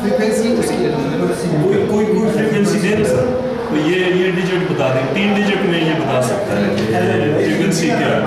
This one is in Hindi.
फ्रीक्वेंसी उसकी कोई कोई कोई फ्रीक्वेंसी दे ना सर तो ये ये डिजिट बता दें। तीन डिजिट में ये बता सकता है फ्रीक्वेंसी क्या है।